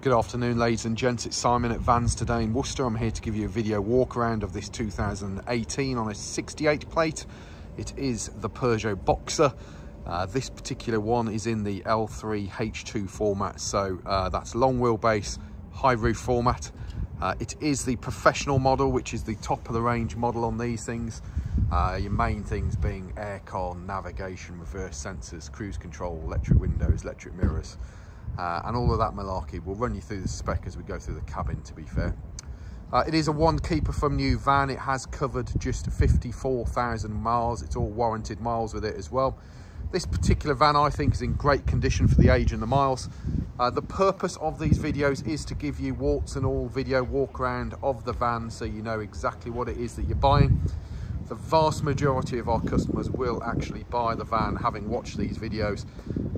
Good afternoon, ladies and gents. It's Simon at Vans Today in Worcester. I'm here to give you a video walk around of this 2018 on a 68 plate. It is the Peugeot Boxer. Uh, this particular one is in the L3 H2 format, so uh, that's long wheelbase, high roof format. Uh, it is the professional model, which is the top of the range model on these things. Uh, your main things being aircon, navigation, reverse sensors, cruise control, electric windows, electric mirrors uh, and all of that malarkey. We'll run you through the spec as we go through the cabin, to be fair. Uh, it is a one keeper from new van. It has covered just 54,000 miles. It's all warranted miles with it as well. This particular van I think is in great condition for the age and the miles. Uh, the purpose of these videos is to give you warts and all video walk around of the van so you know exactly what it is that you're buying the vast majority of our customers will actually buy the van having watched these videos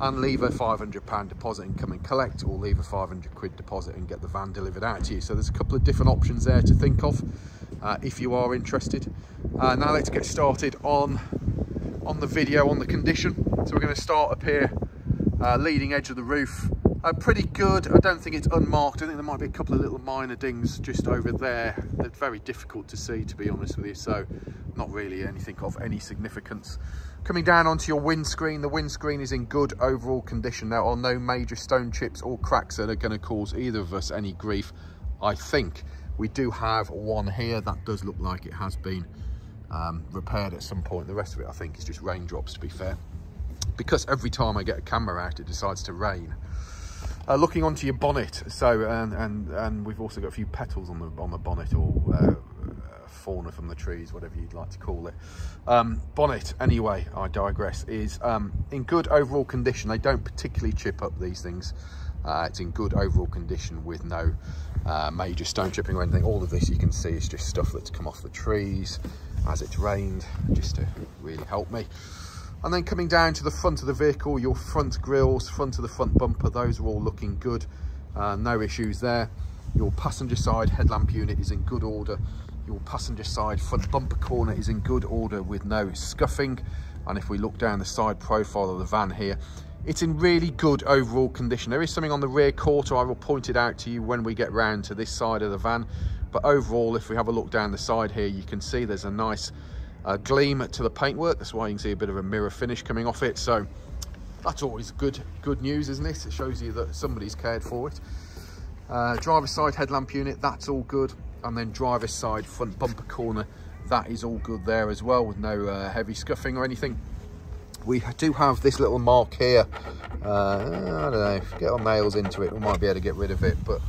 and leave a 500 pound deposit and come and collect or leave a 500 quid deposit and get the van delivered out to you so there's a couple of different options there to think of uh, if you are interested uh, now let's get started on on the video on the condition so we're going to start up here uh, leading edge of the roof uh, pretty good. I don't think it's unmarked. I think there might be a couple of little minor dings just over there. They're very difficult to see, to be honest with you. So not really anything of any significance. Coming down onto your windscreen, the windscreen is in good overall condition. There are no major stone chips or cracks that are going to cause either of us any grief, I think. We do have one here that does look like it has been um, repaired at some point. The rest of it, I think, is just raindrops, to be fair. Because every time I get a camera out, it decides to rain. Uh, looking onto your bonnet, so and and and we've also got a few petals on the on the bonnet or uh, fauna from the trees, whatever you'd like to call it. Um, bonnet, anyway, I digress, is um, in good overall condition. They don't particularly chip up these things. Uh, it's in good overall condition with no uh, major stone chipping or anything. All of this you can see is just stuff that's come off the trees as it's rained, just to really help me. And then coming down to the front of the vehicle, your front grills, front of the front bumper, those are all looking good. Uh, no issues there. Your passenger side headlamp unit is in good order. Your passenger side front bumper corner is in good order with no scuffing. And if we look down the side profile of the van here, it's in really good overall condition. There is something on the rear quarter, I will point it out to you when we get round to this side of the van. But overall, if we have a look down the side here, you can see there's a nice uh, gleam to the paintwork. That's why you can see a bit of a mirror finish coming off it. So that's always good, good news, isn't it? It shows you that somebody's cared for it. Uh, driver side headlamp unit, that's all good. And then driver side front bumper corner, that is all good there as well with no uh, heavy scuffing or anything. We do have this little mark here. Uh, I don't know, get our nails into it, we might be able to get rid of it, but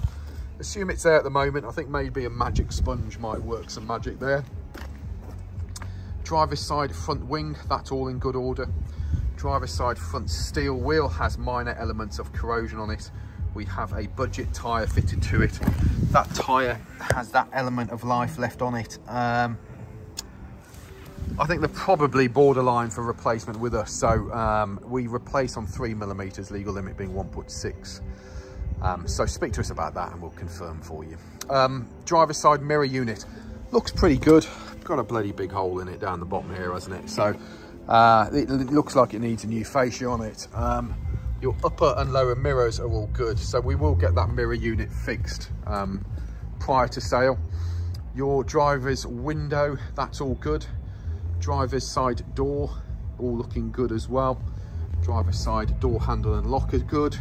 assume it's there at the moment. I think maybe a magic sponge might work some magic there driver's side front wing that's all in good order driver's side front steel wheel has minor elements of corrosion on it we have a budget tire fitted to it. That tire has that element of life left on it. Um, I think they're probably borderline for replacement with us. So um, we replace on three millimeters legal limit being 1.6 um, so speak to us about that and we'll confirm for you. Um, driver's side mirror unit looks pretty good. Got a bloody big hole in it down the bottom here, hasn't it? So uh, it, it, looks like it needs a new fascia on it. Um, your upper and lower mirrors are all good. So we will get that mirror unit fixed um, prior to sale. Your driver's window, that's all good. Driver's side door, all looking good as well. Driver's side door handle and lock is good.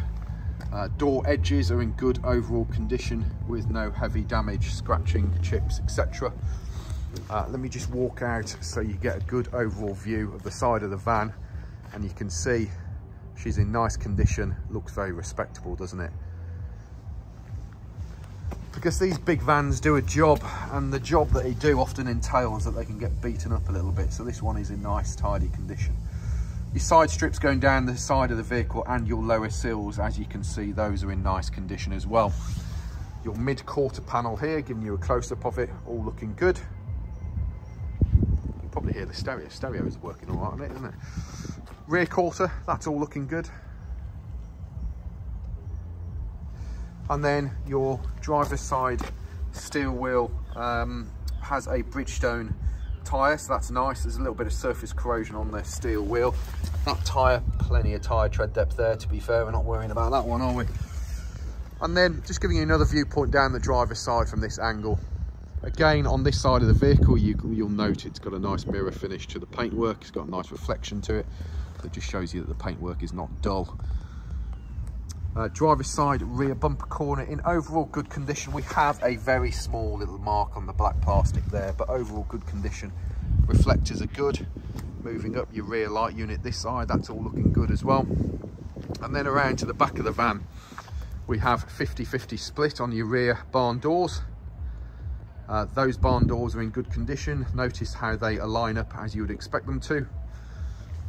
Uh, door edges are in good overall condition with no heavy damage, scratching, chips, etc. Uh, let me just walk out so you get a good overall view of the side of the van and you can see she's in nice condition, looks very respectable, doesn't it? Because these big vans do a job and the job that they do often entails that they can get beaten up a little bit. So this one is in nice, tidy condition. Your side strips going down the side of the vehicle and your lower sills, as you can see, those are in nice condition as well. Your mid quarter panel here, giving you a close up of it, all looking good You probably hear the stereo. Stereo is working all right isn't it? Rear quarter, that's all looking good. And then your driver's side steel wheel um, has a Bridgestone tyre, so that's nice. There's a little bit of surface corrosion on the steel wheel. That tyre, plenty of tyre tread depth there, to be fair. We're not worrying about that one, are we? And then just giving you another viewpoint down the driver's side from this angle. Again, on this side of the vehicle, you, will note it's got a nice mirror finish to the paintwork. It's got a nice reflection to it. That just shows you that the paintwork is not dull. Uh, driver's side rear bumper corner in overall good condition. We have a very small little mark on the black plastic there, but overall good condition. Reflectors are good. Moving up your rear light unit this side, that's all looking good as well. And then around to the back of the van, we have 50-50 split on your rear barn doors. Uh, those barn doors are in good condition. Notice how they align up as you would expect them to.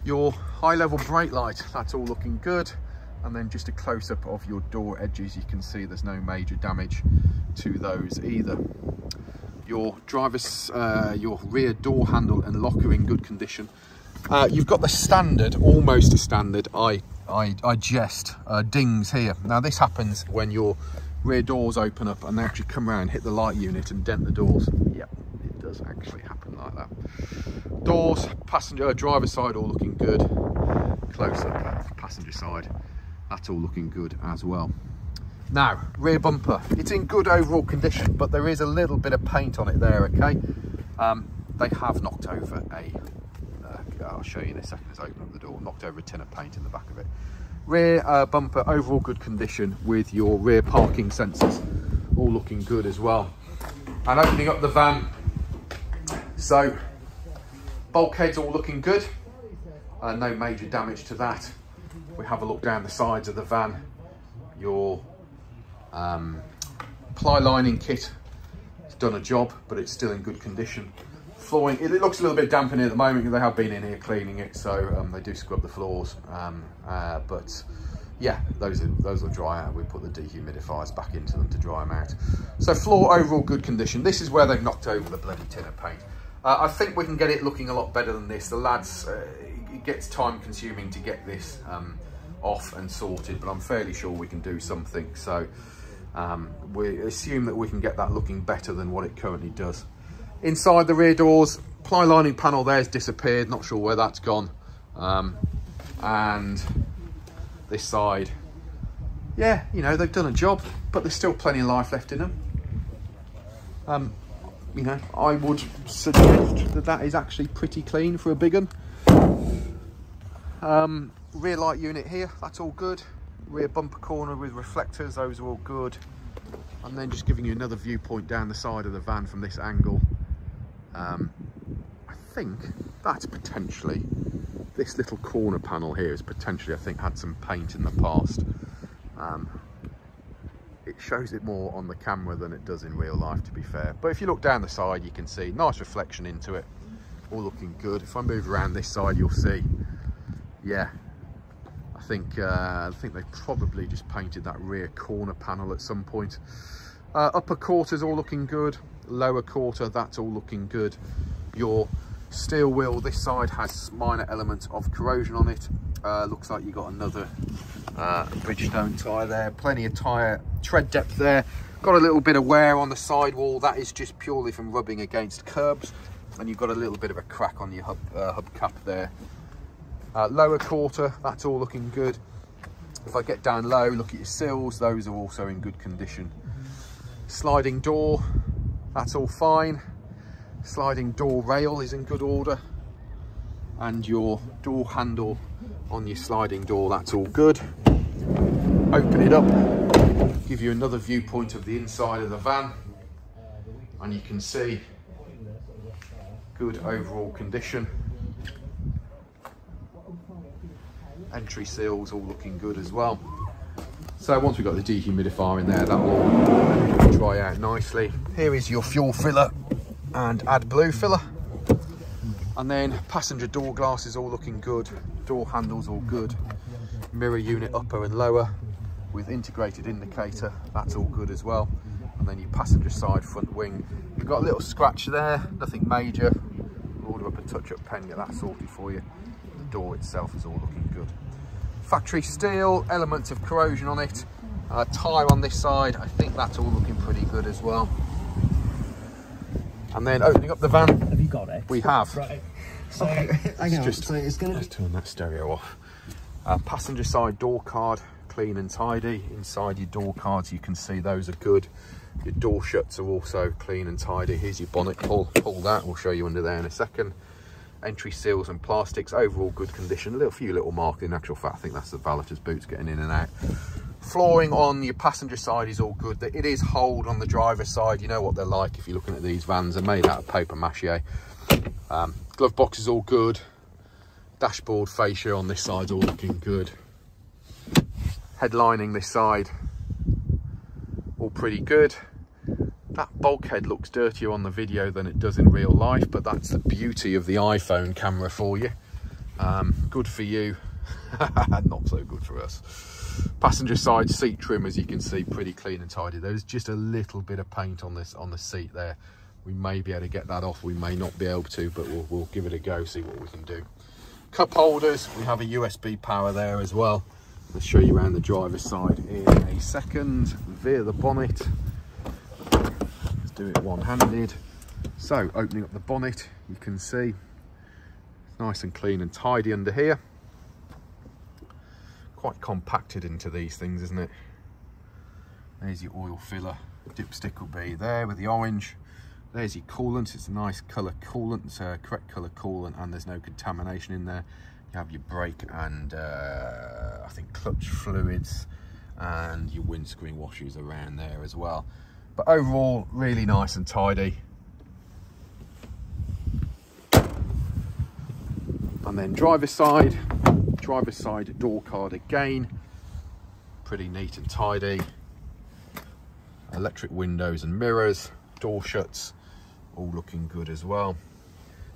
Your high level brake light, that's all looking good. And then just a close up of your door edges. You can see there's no major damage to those either. Your driver's, uh, your rear door handle and locker in good condition. Uh, you've got the standard, almost a standard, I, I, I jest, uh, dings here. Now this happens when your rear doors open up and they actually come around, hit the light unit and dent the doors. Yep, does actually happen like that. Doors, passenger, driver side all looking good. Close up, passenger side, that's all looking good as well. Now, rear bumper, it's in good overall condition, but there is a little bit of paint on it there, okay? Um, they have knocked over a, uh, I'll show you in a second as I open up the door, knocked over a tin of paint in the back of it. Rear uh, bumper, overall good condition with your rear parking sensors, all looking good as well. And opening up the van, so bulkheads all looking good, uh, no major damage to that. We have a look down the sides of the van, your um, ply lining kit has done a job, but it's still in good condition flooring, it, looks a little bit damp in here at the moment because they have been in here cleaning it, so um, they do scrub the floors. Um, uh, but yeah, those are, those will dry out. We put the dehumidifiers back into them to dry them out. So floor overall good condition. This is where they've knocked over the bloody tin of paint. Uh, I think we can get it looking a lot better than this. The lads, uh, it gets time consuming to get this um, off and sorted, but I'm fairly sure we can do something. So um, we assume that we can get that looking better than what it currently does. Inside the rear doors, ply lining panel there's disappeared, not sure where that's gone. Um, and this side, yeah, you know, they've done a job, but there's still plenty of life left in them. You know, I would suggest that that is actually pretty clean for a big one. Um, rear light unit here, that's all good. Rear bumper corner with reflectors, those are all good. And then just giving you another viewpoint down the side of the van from this angle. Um, I think that's potentially, this little corner panel here has potentially, I think, had some paint in the past. Um, it shows it more on the camera than it does in real life, to be fair. But if you look down the side, you can see nice reflection into it, all looking good. If I move around this side, you'll see, yeah, I think uh, I think they probably just painted that rear corner panel at some point. Uh, upper quarters all looking good lower quarter that's all looking good your steel wheel. This side has minor elements of corrosion on it. Uh, looks like you got another uh, Bridgestone tyre there. Plenty of tyre tread depth there. Got a little bit of wear on the sidewall that is just purely from rubbing against curbs. And you've got a little bit of a crack on your hub, uh, hubcap there. Uh, lower quarter that's all looking good. If I get down low look at your sills those are also in good condition. Sliding door that's all fine sliding door rail is in good order. And your door handle on your sliding door that's all good. Open it up give you another viewpoint of the inside of the van. And you can see good overall condition. Entry seals all looking good as well. So once we've got the dehumidifier in there, that will dry out nicely. Here is your fuel filler and AdBlue filler. And then passenger door glass is all looking good. Door handles all good. Mirror unit upper and lower with integrated indicator. That's all good as well. And then your passenger side front wing. You've got a little scratch there, nothing major. order up a touch-up pen, get that sorted for you. The door itself is all looking good factory steel, elements of corrosion on it. Uh, tyre on this side, I think that's all looking pretty good as well. And then opening up the van. Have you got it? We have. Right. So, okay, hang on. Just, so it's going to Let's turn that stereo off. Uh, passenger side door card, clean and tidy. Inside your door cards, you can see those are good. Your door shuts are also clean and tidy. Here's your bonnet pull. Pull that. We'll show you under there in a second. Entry seals and plastics, overall good condition. A little few little marks in actual fact. I think that's the valeter's boots getting in and out. Flooring on your passenger side is all good. It is hold on the driver's side. You know what they're like if you're looking at these vans. They're made out of paper mache. Um, glove box is all good. Dashboard fascia on this side's all looking good. Headlining this side, all pretty good. That bulkhead looks dirtier on the video than it does in real life, but that's the beauty of the iPhone camera for you. Um, good for you, not so good for us. Passenger side seat trim, as you can see, pretty clean and tidy. There's just a little bit of paint on this on the seat there. We may be able to get that off. We may not be able to, but we'll, we'll give it a go, see what we can do. Cup holders, we have a USB power there as well. i'll show you around the driver's side in a second. via the bonnet. Let's do it one-handed. So, opening up the bonnet, you can see it's nice and clean and tidy under here. Quite compacted into these things, isn't it? There's your oil filler. Dipstick will be there with the orange. There's your coolant. It's a nice colour coolant. It's a correct colour coolant and there's no contamination in there. You have your brake and uh, I think clutch fluids and your windscreen washers around there as well. But overall, really nice and tidy. And then driver's side, driver side door card again. Pretty neat and tidy. Electric windows and mirrors, door shuts, all looking good as well.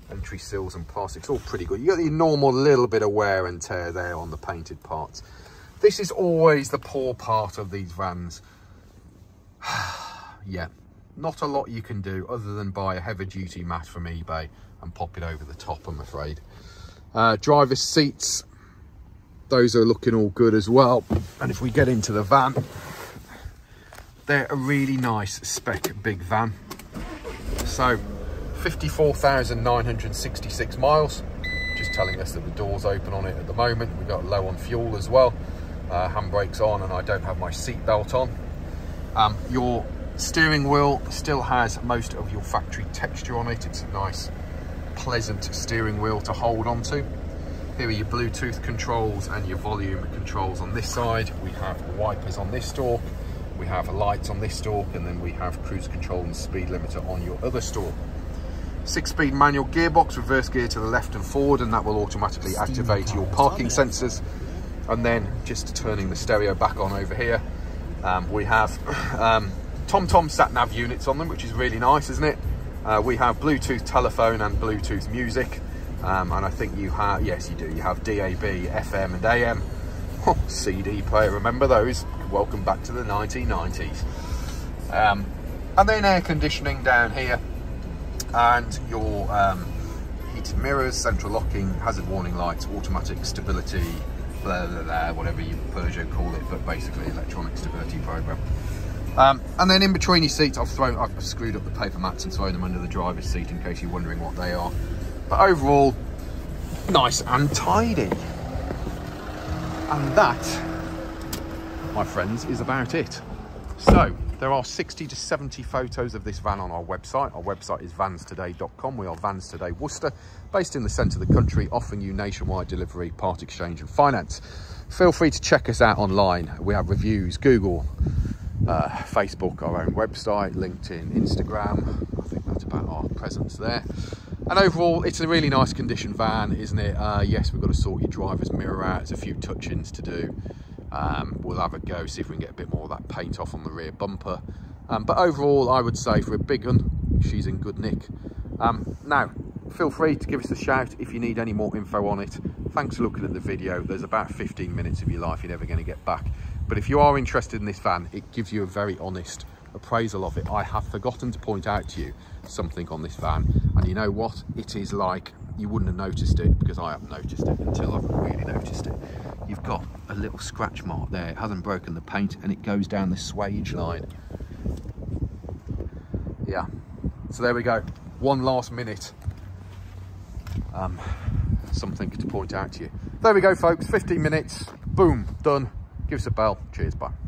Entry seals and plastics all pretty good. You got the normal little bit of wear and tear there on the painted parts. This is always the poor part of these vans. Yeah not a lot you can do other than buy a heavy duty mat from ebay and pop it over the top i'm afraid. Uh, driver's seats those are looking all good as well and if we get into the van they're a really nice spec big van so 54,966 miles. Just telling us that the door's open on it at the moment. We've got low on fuel as well. Uh, handbrakes on and I don't have my seat belt on. Um, your steering wheel still has most of your factory texture on it. It's a nice, pleasant steering wheel to hold onto. Here are your Bluetooth controls and your volume controls on this side. We have wipers on this stalk. We have lights on this stalk and then we have cruise control and speed limiter on your other stalk. Six speed manual gearbox reverse gear to the left and forward and that will automatically activate your parking sensors. And then just turning the stereo back on over here um, we have um, TomTom sat nav units on them which is really nice isn't it? Uh, we have Bluetooth telephone and Bluetooth music um, and I think you have yes you do. You have DAB FM and AM oh, CD player remember those? Welcome back to the 1990s um, and then air conditioning down here. And your um, heated mirrors, central locking, hazard warning lights, automatic stability, blah, blah, blah, whatever you Peugeot call it, but basically electronic stability program. Um, and then in between your seats, I've thrown, I've screwed up the paper mats and thrown them under the driver's seat in case you're wondering what they are. But overall, nice and tidy. And that, my friends, is about it. So, there are 60 to 70 photos of this van on our website. Our website is vanstoday.com. We are Vans Today Worcester, based in the centre of the country, offering you nationwide delivery, part exchange and finance. Feel free to check us out online. We have reviews, Google, uh, Facebook, our own website, LinkedIn, Instagram. I think that's about our presence there. And overall, it's a really nice condition van, isn't it? Uh, yes, we've got to sort your driver's mirror out. There's a few touch-ins to do. Um, we'll have a go, see if we can get a bit more of that paint off on the rear bumper. Um, but overall, I would say for a big one, she's in good nick. Um, now, feel free to give us a shout if you need any more info on it. Thanks for looking at the video. There's about 15 minutes of your life you're never going to get back. But if you are interested in this van, it gives you a very honest appraisal of it. I have forgotten to point out to you something on this van. And you know what? It is like you wouldn't have noticed it because I haven't noticed it until I've really noticed it. You've got a little scratch mark there. It hasn't broken the paint and it goes down the swage line. Yeah, so there we go. One last minute. Um, something to point out to you. There we go, folks. 15 minutes. Boom, done. Give us a bell. Cheers, bye.